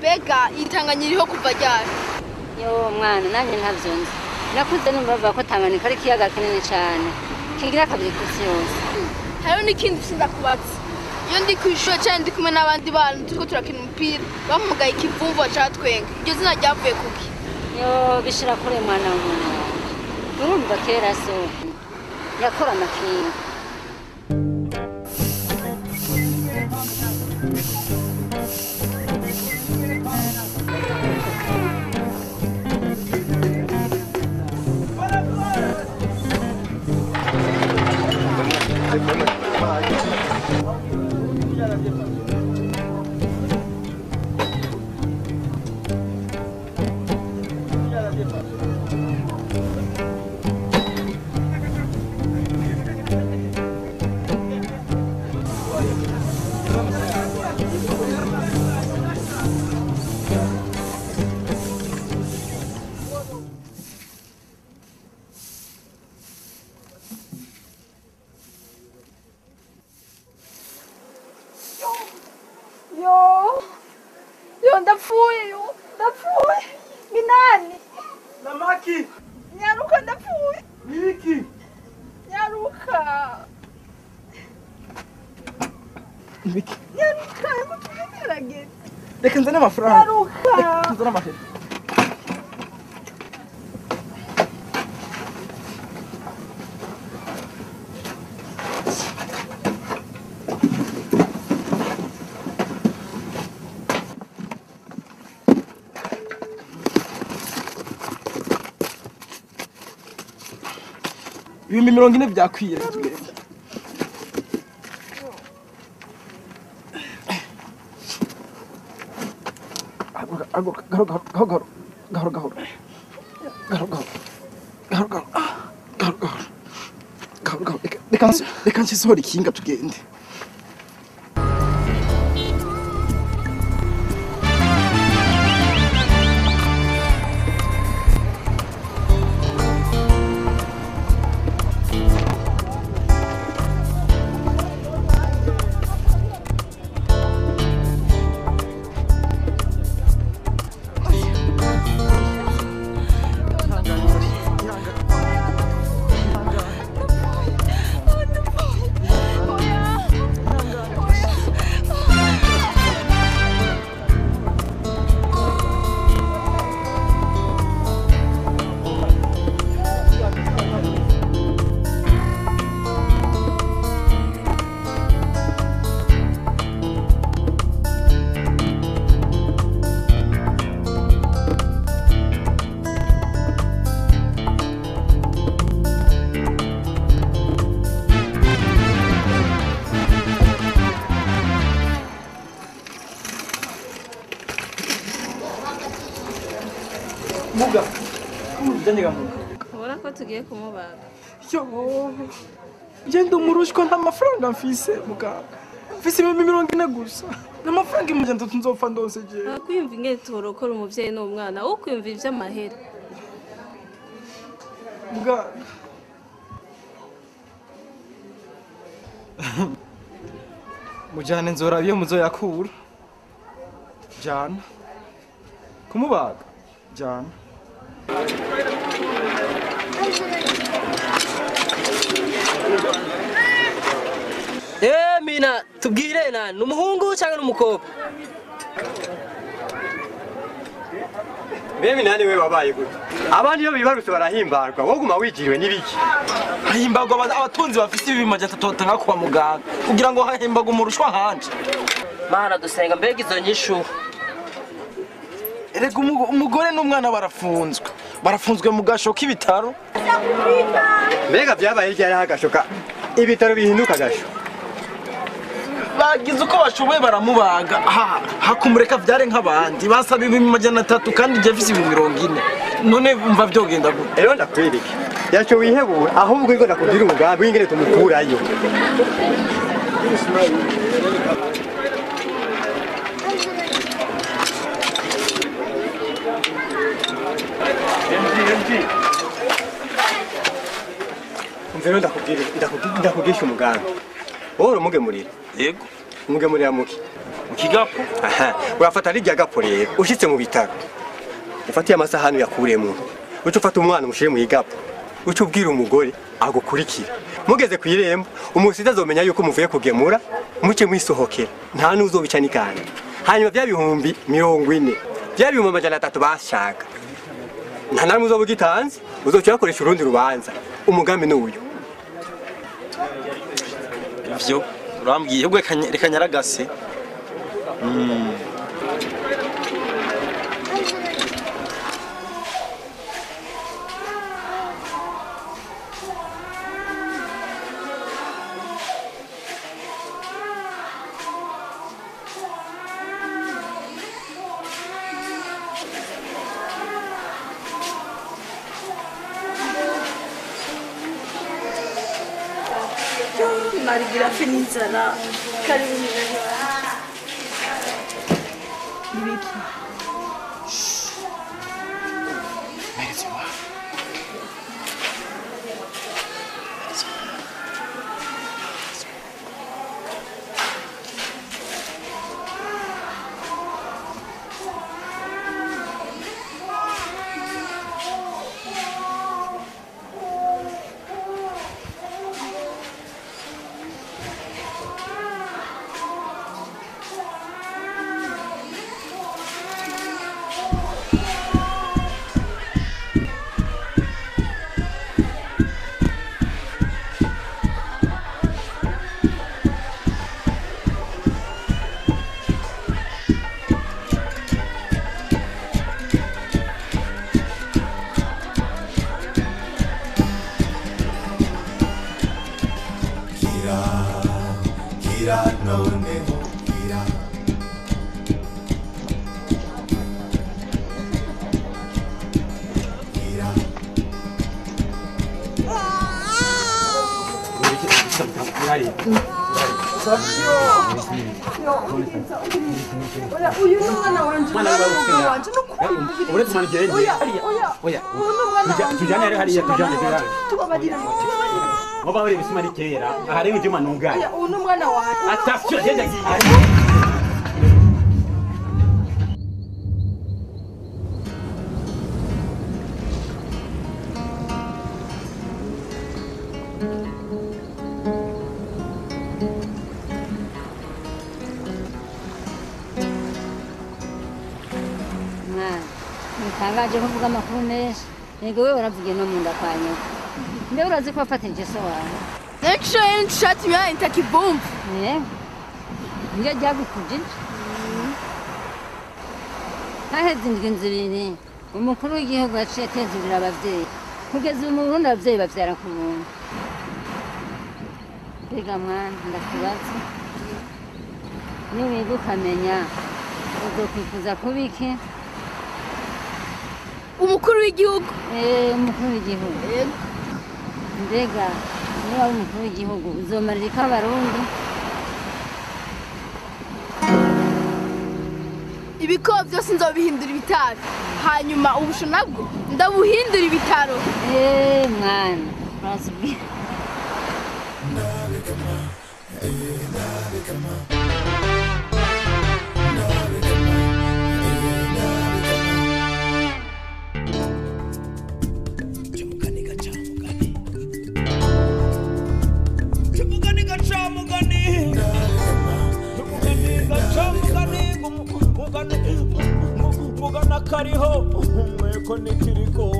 mbega itanganya iriho kuva ryari? Yo mwana nanjye ntabyo nzi nakuze numva bavuga ko tanganyika ari ikiyaga kinini cyane kigira kabiri ku isi yose. Hariho n'ikindi kubatse iyo ndi ku ishuri cyane ndi kumwe n'abandi bana turiko turakina umupira. Bamugaye ikivumvu baca twenga iryo zina ryavuye kuki yo bishira kure mwana w'umuntu urumva kera so yakora amafinga ndapfuye ndapfuye ni nani? Namaki. Nyaruka ndapfuye nibiki nyaruka. Nyaruka reka nzane amafaranga nyaruka. Reka nzane amafaranga ibihumbi mirongo ine byakwiye tugenda gahoro gahoro gahoro gahoro gahoro reka nsohore ikinga tugende muga ujanye gamuga ubona ko tugiye kumubaga. Yo genda umurushwa nta mafaranga mfise muganga mfise ibihumbi mirongo ine gusa. Nta mafaranga ibihumbi atatu nzopfa jewe nta kwiyumva ingene tuborokora umuvyeyi n'umwana wo kwiyumva ivy'amahera muganga mujane nzoraba iyo muzoyakura jana. Kumubaga. Jana. Mina tubwire nani ni umuhungu cyangwa ni umukobwa Mbe minani we wabaye gute? Abandi iyo bibarutse barahimbarwa wowe guma wigiriwe n'ibiki? Hahimbagwa aba- abatunzi bafise ibima atatu batanga kwa muganga kugira ngo hahimbagwe umurushwa hanje mana dusenga mbega izo nyishu. Erega umu- umugore n'umwana barafunzwe. Barafunzwe mu gasho k'ibitaro. Mbega byabaye ryari hagashoka ibitaro bihinduka agasho. Bagize uko bashoboye baramubaga. Ha- hakumureka vyare nk'abandi. Basaba ibihumbi majana atatu kandi je mfise ibihumbi mirongo ine. None umva vyogenda gute? Rero ndakwereke yaco wihebura ahubwo iko ndakubwira umugambi w'ingene tumukurayo. Ndakubwira ndakubwira- umugambi wowe uramugemurira yego. Umugemurira muki mu kigapo aha. Urafata rirya gapo rero ushitse mu bitaro. Ufatiye amasahani uyakuremo. Uca ufata umwana umushyire mu igapo uca ubwira umugore agukurikira mugeze ku irembo umusizi azomenya yuko muvuye kugemura muce mwisohokera. Nta n'uzobica n'iganda hanyuma bya bihumbi mirongo ine bya bihumbi amajana atatu bashaka. Nta namwe uzoba ugitanze uzoca uyakoresha urundi rubanza. Umugambi ni uyu. Ivyo urambwiye ubwo reka nyaragase. mari della penisola. Uretse umwana igihe oya oya tujyane rero hariya tujyane tujyane muba bari bisima ni kera aha rero ibyuma nunganye uyu ni umwana wanjye atasiyo genda giye ntitangaje kuvuga amakuru menshi. Yego we waravugiye no mu nda kwa nyoko mbe urazi ko wafatanyije so wawe. Nacyo yari ishati imyanya itakibumva yego niryo ryagukujije haheze indwi zibiri umukuru w'igihugu yaciye atezurira abavyeyi kugeza ubu mu burundi abavyeyi bavyara ku buntu. Mbega mwana ndakubaza niwiga ukamenya uzokwifuza kuba iki umukuru w'igihugu. Eh, umukuru w'igihugu. Mbega niba ari umukuru w'igihugu. Uzomarira iki abarundi ibikoba byose nzobihindura ibitaro. Hanyuma ubusho nabwo ndabuhindura ibitaro. Eh, mwana urazibwira Mugani connected to the core.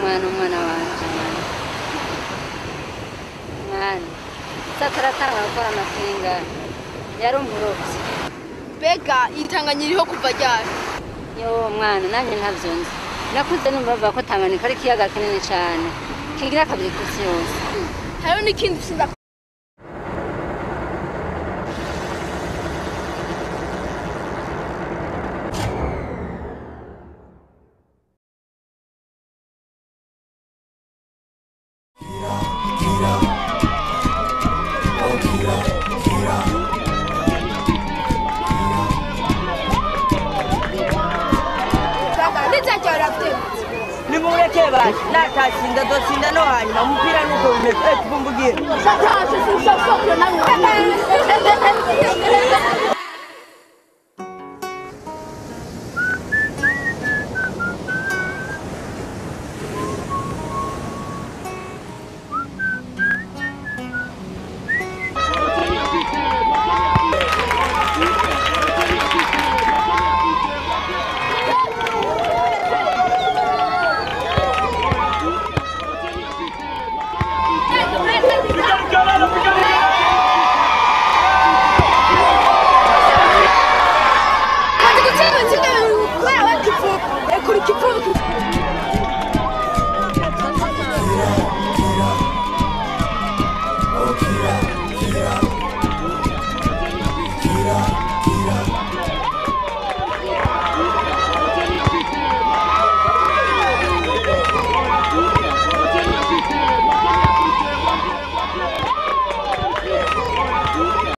Mwana umwana wanje mwana sataratanga gukora amafinga yari umurobyi mbega itanganyira iriho kuva ryari? Yo mwana nanjye ntabyo nzi. Nakuze numva bavuga ko tanganyika ari ikiyaga kinini cyane kigira kabiri ku isi yose. Hariho n'ikindi sinda nimureke basi natatsinda dotsinda no hanyuma umupira bimeze eh tuvumbugiye Shataje, sinshobora nawe.